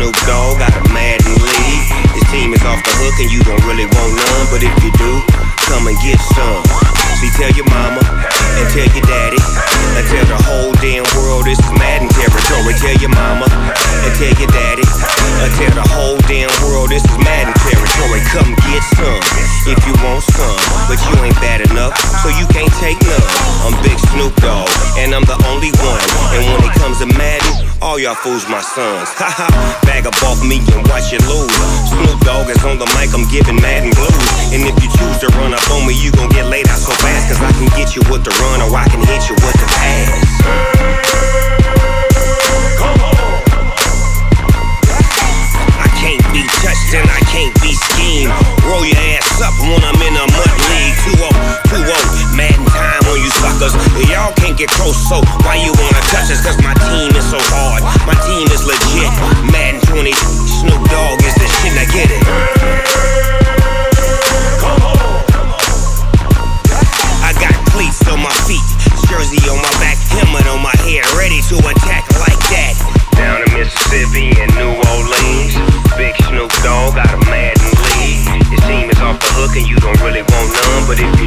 Snoop Dogg got a Madden lead. His team is off the hook and you don't really want none, but if you do, come and get some. See, tell your mama and tell your daddy and tell the whole damn world it's Madden territory. Tell your mama and tell your daddy and tell the whole damn world this is Madden territory. Come get some if you want some, but you ain't bad enough, so you can't take none. I'm Big Snoop Dogg and I'm the only one. And when it comes to Madden all y'all fools my sons. Haha, bag up off me and watch you lose. Snoop Dogg is on the mic, I'm giving Madden blues. And if you choose to run up on me, you gon' get laid out so fast. Cause I can get you with the run, or I can hit you with the you wanna touch us? Cause my team is so hard. My team is legit. Madden 20, Snoop Dogg is the shit, I get it. I got cleats on my feet, jersey on my back, helmet on my head, ready to attack like that. Down in Mississippi and New Orleans, Big Snoop Dogg got a Madden lead. His team is off the hook and you don't really want none, but if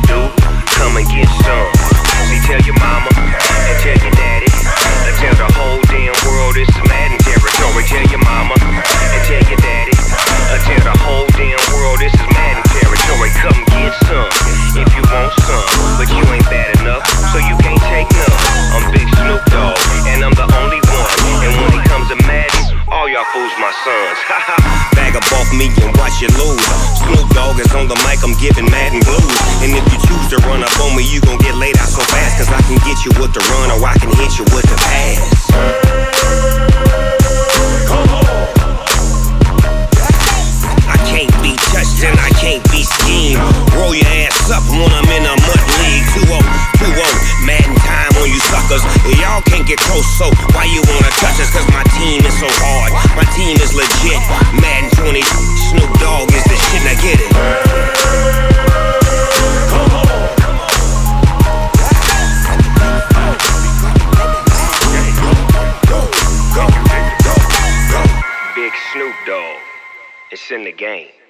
me and watch you lose. Snoop Dogg is on the mic, I'm giving Madden blues. And if you choose to run up on me, you gon' get laid out so fast. Cause I can get you with the run, or I can hit you with the pass. I can't be touched and I can't be schemed. Roll your ass up when I'm in a get close, so why you wanna touch us? Cause my team is so hard, my team is legit. Madden 20, Snoop Dogg is the shit, now get it. Snoop Dogg. It's in the game.